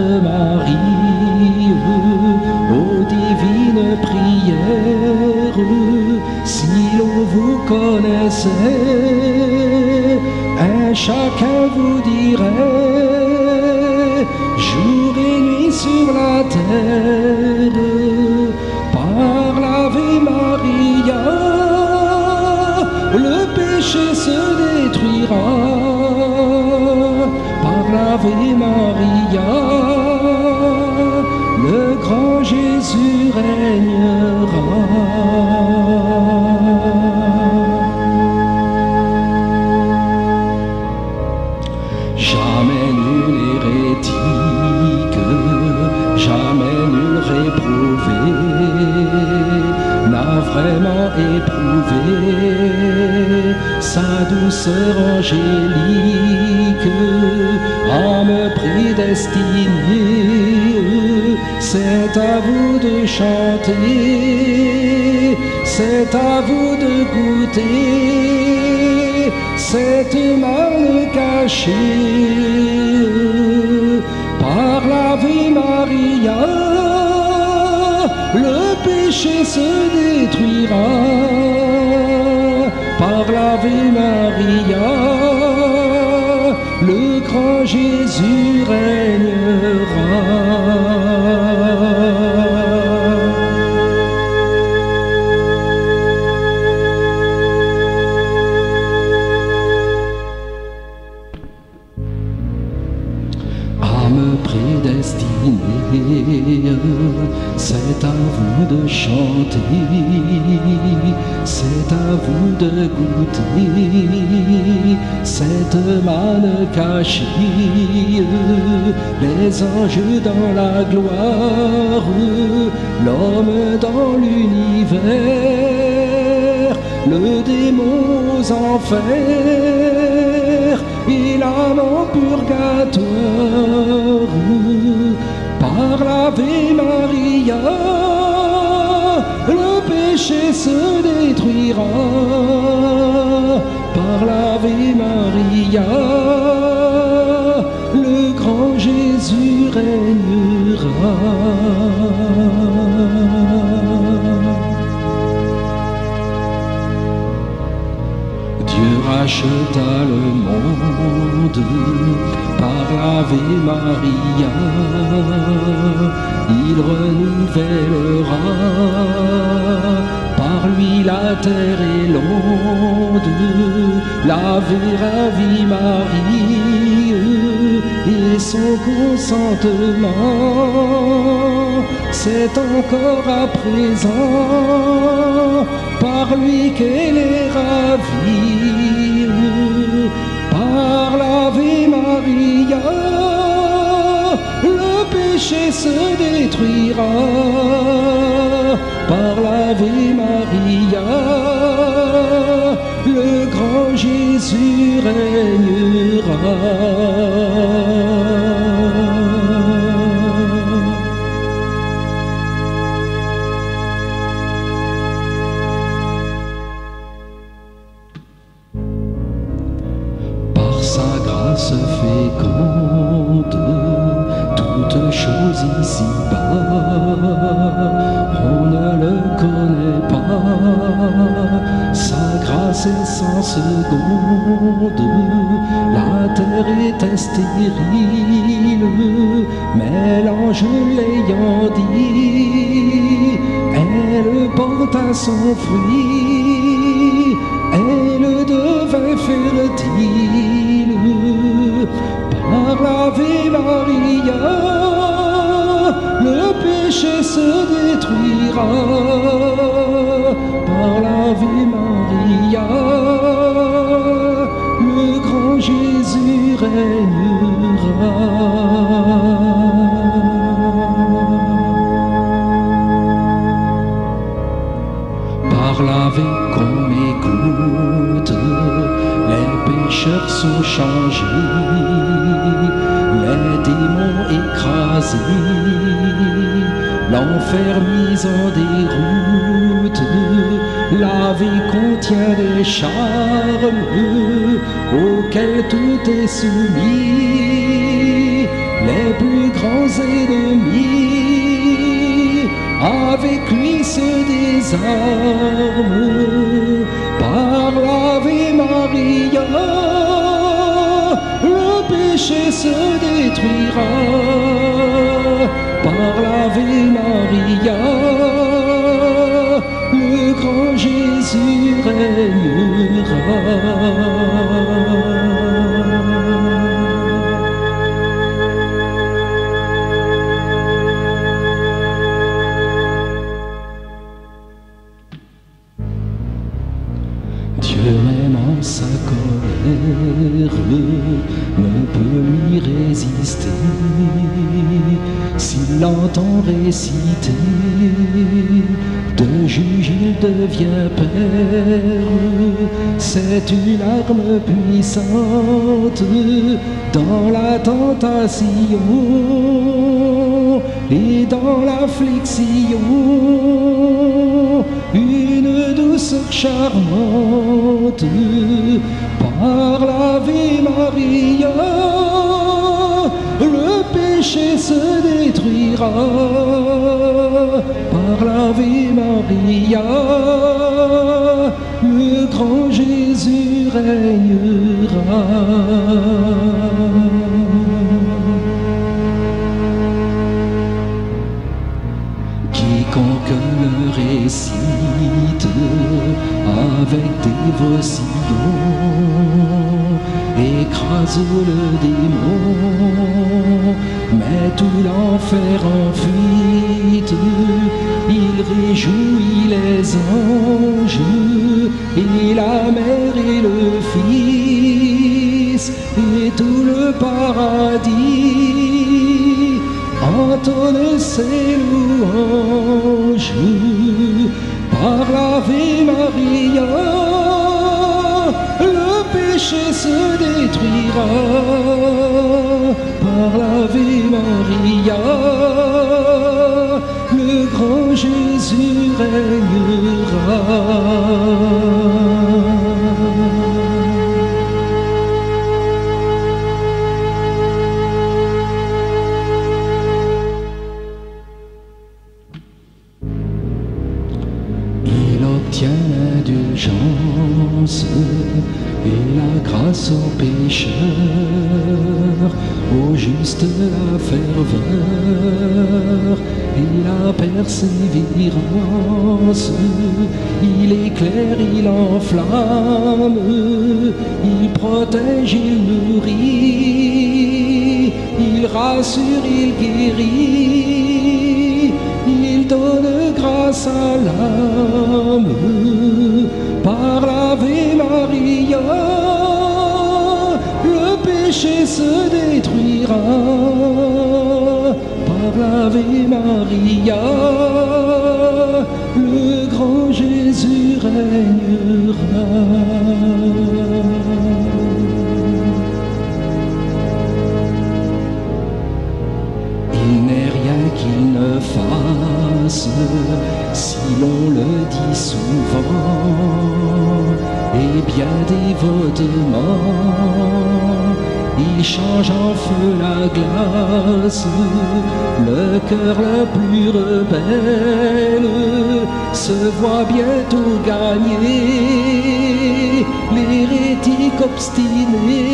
de Marie. Jésus c'est à vous de goûter cette manne cachée par l'Ave Maria. Le péché se détruira par l'Ave Maria. Le grand Jésus régnera. Goûter cette manne cachée, les anges dans la gloire, l'homme dans l'univers, le démon aux enfers et l'âme en purgatoire. Par l'Ave Maria, le péché se détruira. Par l'Ave Maria, le grand Jésus régnera. Dieu racheta le monde par l'Ave Maria. Il renouvellera la terre et l'onde. L'Ave ravie Marie et son consentement. C'est encore à présent par lui qu'elle est ravie. Par l'Ave Maria, le péché se détruira. Par l'Ave Maria, par sa grâce féconde, toute chose ici-bas, on ne le connaît pas. Sa grâce est sans seconde, la terre était stérile, mais l'ange l'ayant dit, elle porta son fruit, elle devint fertile par l'Ave Maria. Le péché se détruira par l'Ave Maria. Par l'Ave qu'on m'écoute, les pécheurs sont changés, les démons écrasés, l'enfer mis en déroute. La vie contient des charmes tout est soumis, les plus grands ennemis avec lui se désarment par l'Ave Maria. péché se détruira par l'Ave Maria. Le grand Jésus régnera. Père, c'est une arme puissante dans la tentation et dans l'affliction. Une douceur charmante par l'Ave Maria. Péché se détruira par l'Ave Maria. Le grand Jésus régnera. Quiconque le récite avec dévotion écrase le démon, met tout l'enfer en fuite? Il réjouit les anges et la mère et le fils et tout le paradis entonne ses louanges par l'Ave Maria. Le péché se détruira par l'Ave Maria. Le grand Jésus régnera. Il obtient l'indulgence et la grâce aux pécheurs, au juste la ferveur et la persévérance. Il éclaire, il enflamme, il protège, il nourrit, il rassure, il guérit, il donne grâce à l'âme par l'Ave Maria. Le péché se détruira cœur le plus rebelle se voit bientôt gagner. L'hérétique obstiné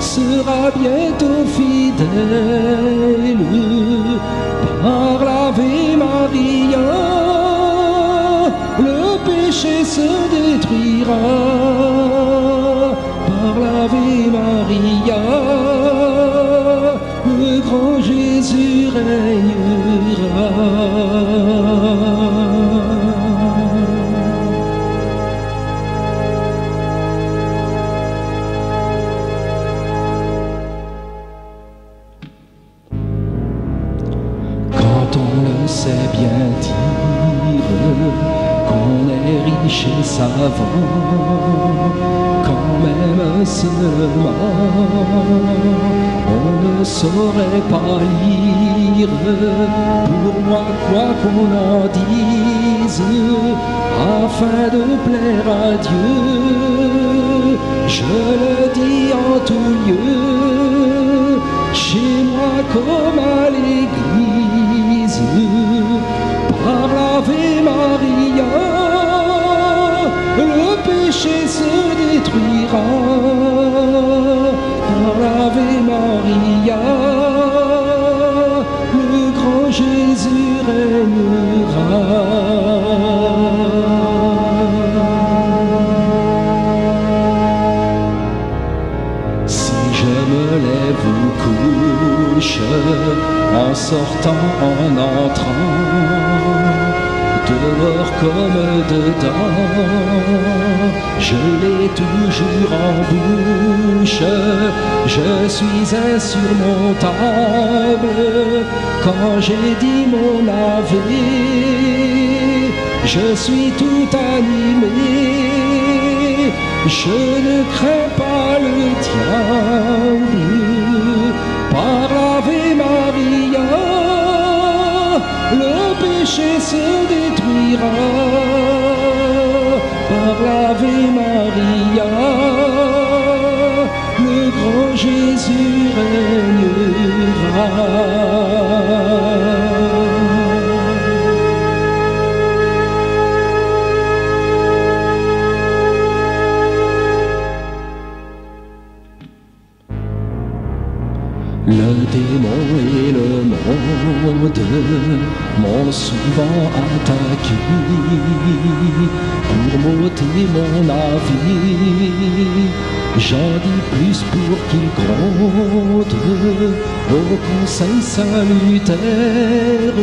sera bientôt fidèle par l'Ave Maria. Le péché se détruira par l'Ave Maria. Grand Jésus régnera. Qu'on en dise, afin de plaire à Dieu, je le dis en tout lieu, chez moi comme à l'église, par l'Ave Maria, le péché se détruira, par Si je me lève ou couche, en sortant, en entrant, dehors comme dedans, je l'ai toujours en bouche, je suis insurmontable. Quand j'ai dit mon ave, je suis tout animé, je ne crains pas le diable, monde m'ont souvent attaqué pour m'ôter mon avis. J'en dis plus pour qu'il gronde au conseil salutaire,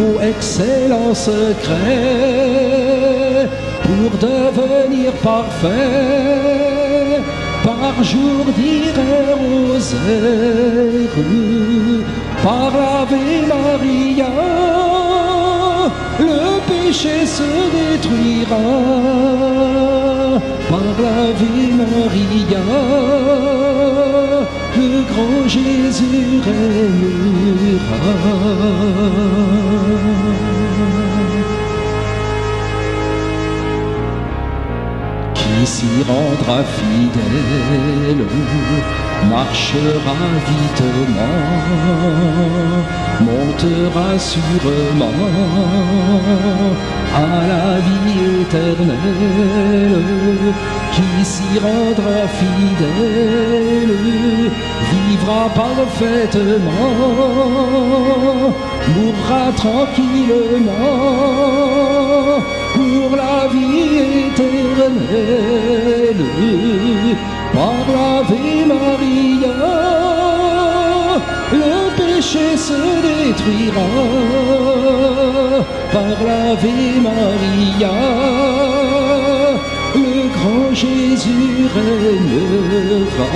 ô excellent secret, pour devenir parfait par jour dirait rosaire, par l'Ave Maria, le péché se détruira, par l'Ave Maria, le grand Jésus régnera. qui s'y rendra fidèle, marchera vitement, montera sûrement à la vie éternelle, qui s'y rendra fidèle, vivra parfaitement, mourra tranquillement pour la vie éternelle, par l'Ave Maria, le péché se détruira, par l'Ave Maria, le grand Jésus régnera.